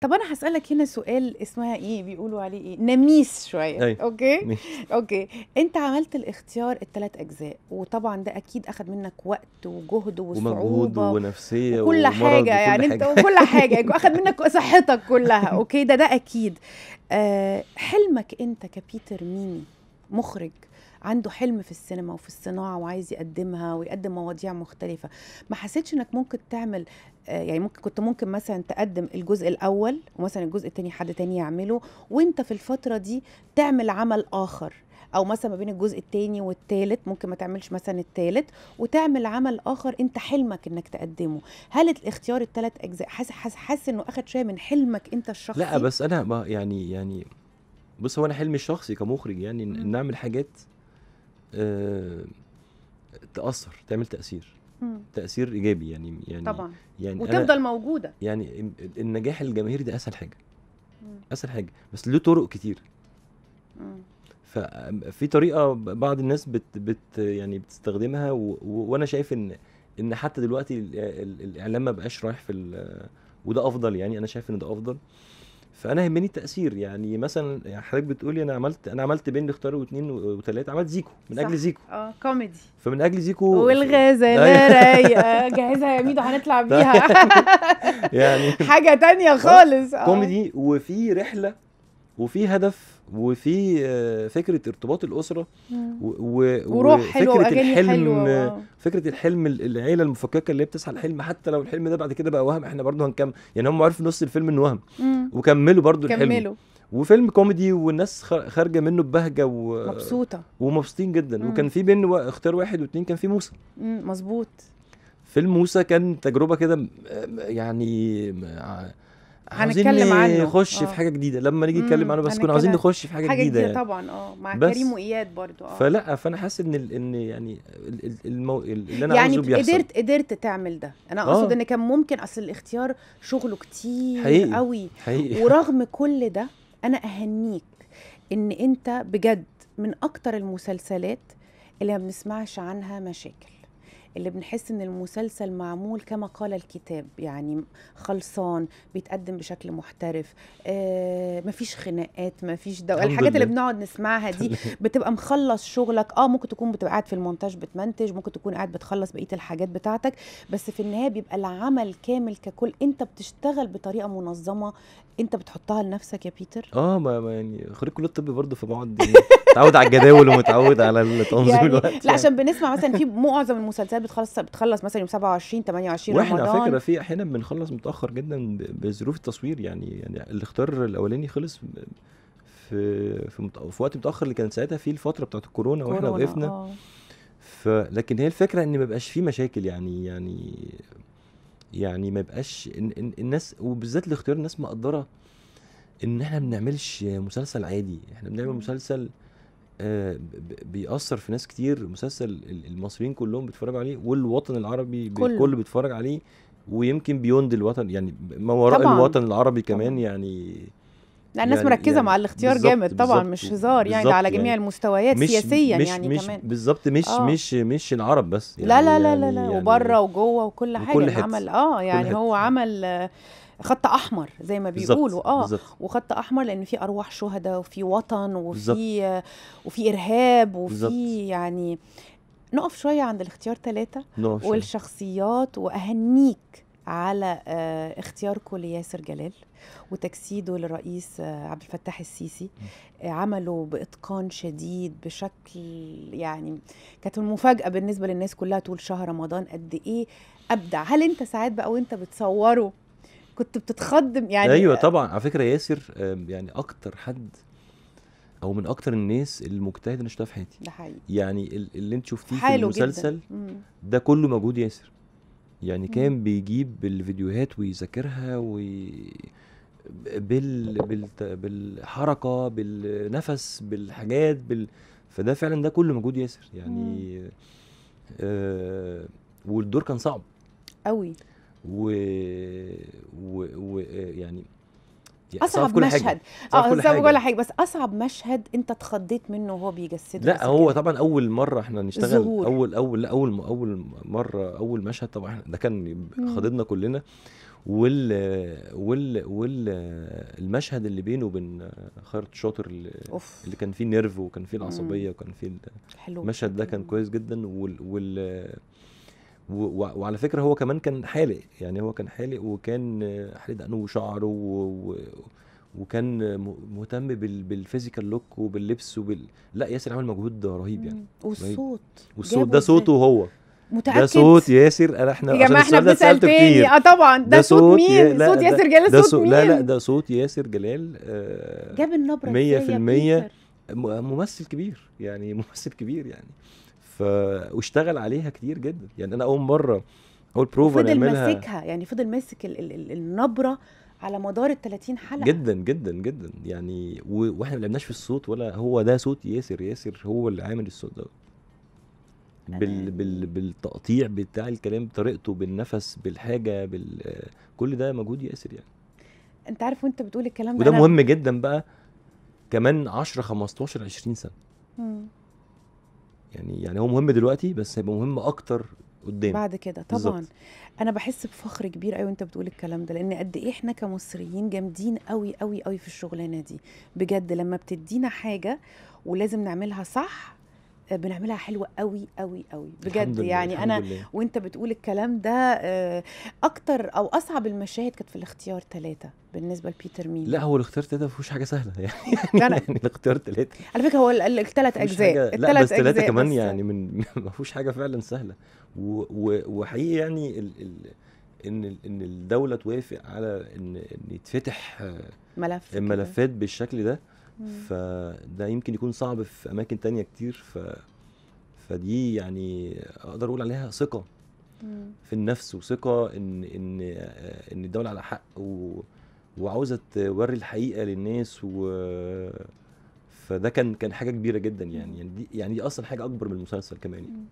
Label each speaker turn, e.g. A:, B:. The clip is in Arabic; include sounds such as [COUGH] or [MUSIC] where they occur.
A: طب أنا هسألك هنا سؤال اسمها إيه؟ بيقولوا عليه إيه؟ نميس شوية.
B: أيوة.
A: okay؟ [LAUGHS]
B: ماشي.
A: okay. أنت عملت الاختيار الثلاث أجزاء وطبعا ده أكيد أخد منك وقت وجهد
B: ومجهود
A: وصعوبة
B: ونفسية
A: وكل حاجة
B: وكل
A: يعني. أنت
B: حاجة.
A: وكل حاجة. أخد منك صحتك كلها. okay؟ ده ده أكيد. آه حلمك أنت كبيتر ميمي مخرج عنده حلم في السينما وفي الصناعة وعايز يقدمها ويقدم مواضيع مختلفة. ما حسيتش إنك ممكن تعمل آه، يعني ممكن كنت ممكن مثلا تقدم الجزء الأول ومثلا الجزء التاني حد تاني يعمله وأنت في الفترة دي تعمل عمل آخر. أو مثلا ما بين الجزء التاني والتالت ممكن ما تعملش مثلا التالت وتعمل عمل آخر أنت حلمك إنك تقدمه. هل الاختيار الثلاث أجزاء حاسس حاسس حاسس إنه أخد شوية من حلمك أنت الشخصي؟
B: لا بس أنا ما يعني يعني بص هو أنا حلمي الشخصي كمخرج يعني إن أعمل حاجات تأثر تعمل تأثير.
A: مم.
B: تأثير إيجابي يعني يعني
A: طبعا.
B: يعني
A: وتفضل موجودة.
B: يعني النجاح الجماهيري ده أسهل حاجة.
A: مم.
B: أسهل حاجة. بس له طرق كتير.
A: مم.
B: ففي طريقة بعض الناس بت بت يعني بتستخدمها و و وأنا شايف إن إن حتى دلوقتي ال- ال- الإعلام ما بقاش رايح في وده أفضل يعني أنا شايف إن ده أفضل. فأنا يهمني التأثير يعني مثلا يعني حضرتك بتقولي أنا عملت أنا عملت بين اختار واثنين وثلاثه عملت زيكو من
A: أجل.
B: زيكو
A: آه كوميدي
B: فمن أجل زيكو [LAUGHS]
A: والغزالة
B: أيوة. [LAUGHS]
A: رايقة جهزها يا ميدو هنطلع بيها [LAUGHS]
B: يعني
A: حاجة تانية خالص آه.
B: كوميدي وفي رحلة وفي هدف وفي آه، فكرة ارتباط
A: الأسرة.
B: و- و-
A: وروح حلوة
B: وفكره الحلم
A: حلوة آه.
B: فكرة الحلم ال- العيلة المفككة اللي بتسعى الحلم حتى لو الحلم ده بعد كده بقى وهم إحنا برضه هنكمل يعني هم عرفوا نص الفيلم إنه وهم. وكملوا برضه الحلم
A: كملوا
B: وفيلم كوميدي والناس خارجة منه ببهجة و...
A: مبسوطة
B: ومبسوطين جدا
A: مم.
B: وكان في بين. اختيار واحد واثنين كان في موسى.
A: مظبوط
B: فيلم موسى كان تجربة كده م- يعني عاوزين
A: هنتكلم عنه.
B: نخش
A: آه.
B: في حاجة جديدة لما نيجي. نتكلم عنه بس كنا عاوزين نخش في
A: حاجة,
B: حاجة
A: جديدة
B: يعني.
A: طبعا آه مع
B: بس-
A: كريم وإياد برضو آه
B: فلا فأنا حاسس إن ال... إن يعني ال- ال- المو... اللي أنا
A: يعني
B: عاوزه بيحصل
A: قدرت قدرت تعمل ده أنا
B: آه.
A: أقصد إن كان ممكن أصل الاختيار شغله كتير
B: حقيقي.
A: قوي
B: حقيقي [LAUGHS]
A: ورغم كل ده أنا أهنيك إن أنت بجد من أكتر المسلسلات اللي ما بنسمعش عنها مشاكل اللي بنحس إن المسلسل معمول كما قال الكتاب يعني خلصان بيتقدم بشكل محترف آه مفيش خناقات مفيش
B: الحمد
A: الحاجات اللي. بنقعد نسمعها دي [LAUGHS] بتبقى مخلص شغلك آه ممكن تكون بتبقى قاعد في المونتاج بتمنتج ممكن تكون قاعد بتخلص بقية الحاجات بتاعتك بس في النهاية بيبقى العمل كامل ككل. أنت بتشتغل بطريقة منظمة. أنت بتحطها لنفسك يا بيتر؟
B: آه ما يعني خريج كلية الطب برضه فبقعد يعني متعود على الجداول ومتعود على التنظيم
A: يعني
B: الوقت
A: لا عشان بنسمع مثلا في معظم المسلسلات بتخلص بتخلص مثلا يوم 27 28
B: وإحنا على
A: رمضان
B: فكرة في أحيانا بنخلص متأخر جدا بظروف التصوير يعني يعني الاختيار الأولاني خلص في في, مت... في وقت متأخر اللي كانت ساعتها فيه الفترة بتاعت الكورونا
A: وإحنا
B: وقفنا
A: آه.
B: ف لكن هي الفكرة إن ما يبقاش فيه مشاكل يعني يعني يعني ما يبقاش إن إن الناس وبالذات الاختيار الناس مقدرة إن إحنا ما بنعملش مسلسل عادي إحنا بنعمل. مسلسل بيأثر في ناس كتير مسلسل ال- المصريين كلهم بيتفرجوا عليه والوطن العربي. الكل بيتفرج عليه ويمكن بيوند الوطن يعني ما وراء
A: طبعاً.
B: الوطن العربي كمان
A: طبعاً.
B: يعني
A: لا الناس
B: يعني-
A: مركزة
B: يعني
A: مع الاختيار جامد طبعا مش هزار يعني ده على جميع
B: يعني
A: المستويات
B: مش
A: سياسيا
B: مش
A: يعني
B: مش
A: كمان
B: بالظبط مش
A: آه.
B: مش مش العرب بس
A: لا لا لا لا لا
B: يعني
A: وبره وجوه وكل
B: حاجة حتة.
A: العمل آه يعني. هو عمل آه، خط أحمر زي ما بيقولوا آه
B: بالظبط
A: وخط أحمر لأن في أرواح شهداء وفي وطن. وفي وفي
B: إرهاب.
A: وفي يعني نقف شوية عند الاختيار
B: ثلاثة.
A: والشخصيات وأهنيك على آه، اختياركم لياسر جلال وتجسيده للرئيس آه، عبد الفتاح السيسي عمله بإتقان شديد بشكل يعني كانت المفاجأة بالنسبة للناس كلها طول شهر رمضان قد إيه أبدع هل أنت ساعات بقى وأنت بتصوره كنت بتتخضم يعني
B: أيوه طبعا. على فكرة ياسر يعني أكتر حد أو من أكتر الناس المجتهد اللي شفتها في حياتي.
A: ده حقيقي.
B: يعني ال- اللي أنت شفتيه في المسلسل
A: جدا.
B: ده كله مجهود ياسر. يعني
A: مم.
B: كان بيجيب الفيديوهات ويذاكرها وي بال... بال... بالحركة بالنفس بالحاجات بال... فده فعلا ده كله مجهود ياسر. يعني آه... والدور كان صعب.
A: قوي.
B: و, و... و... يعني يعني صعب
A: اصعب
B: كل حاجة.
A: مشهد
B: صعب
A: آه
B: كل حاجة.
A: حاجة بس أصعب مشهد أنت اتخضيت منه وهو بيجسده
B: لا هو. طبعا أول مرة إحنا نشتغل
A: الظهور.
B: أول أول لا أول اول مرة أول مشهد طبعا ده كان
A: مم.
B: خضتنا كلنا وال وال وال المشهد اللي بينه وبين خيرت شاطر اللي,
A: أوف
B: اللي كان فيه nerve وكان فيه. العصبية وكان فيه المشهد ده كان. كويس جدا وال, وال وعلى فكرة هو كمان كان حالق يعني هو كان حالق وكان حالق دقنه وشعره و... وكان مهتم بال... بال physical look وباللبس وبال لا ياسر عمل مجهود رهيب يعني.
A: والصوت.
B: والصوت
A: جابه
B: ده؟ صوته هو.
A: متأكد؟
B: ده صوت ياسر انا إحنا
A: يا جماعة
B: إحنا
A: بنسأل
B: ده
A: تاني. آه طبعا. ده, صوت
B: يا-
A: مين؟ صوت
B: ده-
A: ياسر جلال
B: ده
A: صوت
B: صوت
A: مين؟
B: لا لا ده صوت ياسر جلال آه،
A: جاب النبرة
B: مية
A: إزاي
B: في
A: يا
B: المية.
A: بيتر؟
B: م- ممثل كبير يعني ممثل كبير يعني. ف واشتغل عليها كتير جدا. يعني أنا أول مرة أول بروفا
A: فضل ماسكها يعني فضل ماسك ال- ال- ال- النبرة على مدار ال 30 حلقة.
B: جدا جدا جدا. يعني و... وإحنا ما لعبناش في الصوت ولا هو ده صوت ياسر. ياسر هو اللي عامل الصوت ده. بال... بال... بالتقطيع بتاع الكلام بطريقته بالنفس بالحاجة بال... كل ده مجهود ياسر يعني.
A: أنت عارف وأنت بتقول الكلام ده
B: وده مهم جدا بقى كمان 10 15 20 سنة.
A: مم.
B: يعني يعني هو مهم دلوقتي بس هيبقى مهم أكتر قدام.
A: بعد كده. طبعا. أنا بحس بفخر كبير قوي وأنت بتقول الكلام ده لأن قد إيه إحنا كمصريين جامدين قوي قوي قوي في الشغلانة دي. بجد لما بتدينا حاجة ولازم نعملها صح بنعملها حلوة قوي قوي قوي بجد يعني أنا
B: لله.
A: وأنت بتقول الكلام ده آه، أكتر أو أصعب المشاهد كانت في الاختيار ثلاثة بالنسبة لبيتر مين
B: لا هو الاختيار تلاتة ما فيهوش حاجة سهلة [LAUGHS] يعني. يعني الاختيار تلاتة
A: على فكرة هو الثلاث
B: أجزاء لا بس
A: أجزاء
B: كمان
A: بس
B: يعني من [LAUGHS] ما فيهوش حاجة فعلا و وحقيقي يعني ال ال إن إن الدولة توافق على ان إن يتفتح آه،
A: ملف كده.
B: الملفات بالشكل ده. فده يمكن يكون صعب في أماكن تانية كتير ف فدي يعني أقدر أقول عليها
A: مم.
B: في النفس وثقة إن إن آه، إن الدولة على حق و وعاوزة توري الحقيقة للناس و فده كان كان حاجة كبيرة جدا يعني يعني دي يعني دي أصلا حاجة أكبر من المسلسل كمان يعني.